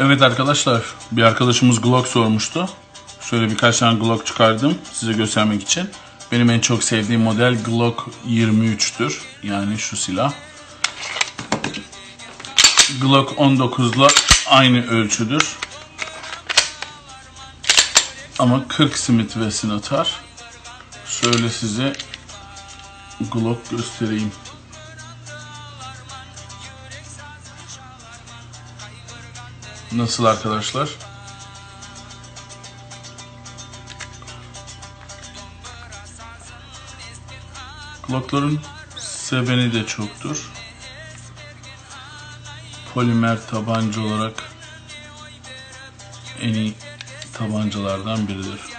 Evet arkadaşlar, bir arkadaşımız Glock sormuştu. Şöyle birkaç tane Glock çıkardım size göstermek için. Benim en çok sevdiğim model Glock 23'tür. Yani şu silah. Glock 19'la aynı ölçüdür. Ama 40 Smith Wesson atar. Şöyle size Glock göstereyim. Nasıl arkadaşlar? Glock'ların seveni de çoktur. Polimer tabanca olarak en iyi tabancalardan biridir.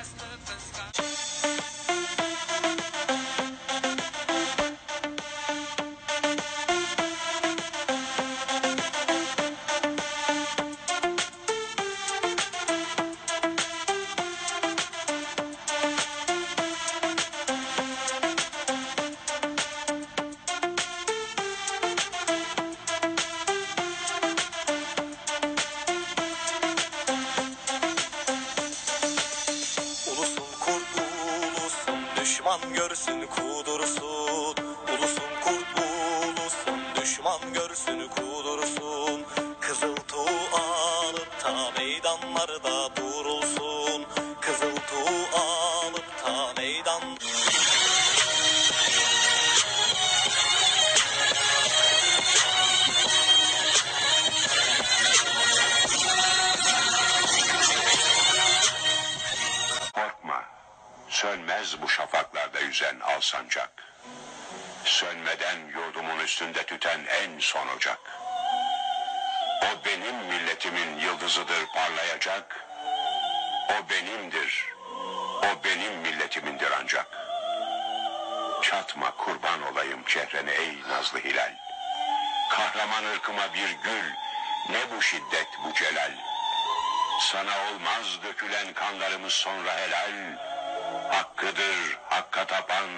Düşman görsün kudursun Ulusun kurt ulusun düşman görsün kudursun Kızıl tuğ alıp ta meydanlarda durulsun. Kızıl tuğ alıp ta meydan sönmez bu şafaklarda yüzen al sancak. Sönmeden yurdumun üstünde tüten en son ocak. O benim milletimin yıldızıdır parlayacak. O benimdir, o benim milletimindir ancak. Çatma kurban olayım çehrene ey nazlı hilal. Kahraman ırkıma bir gül, ne bu şiddet bu celal. Sana olmaz dökülen kanlarımız sonra helal. Hakkıdır hakka tapan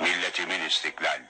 milletimin istiklal.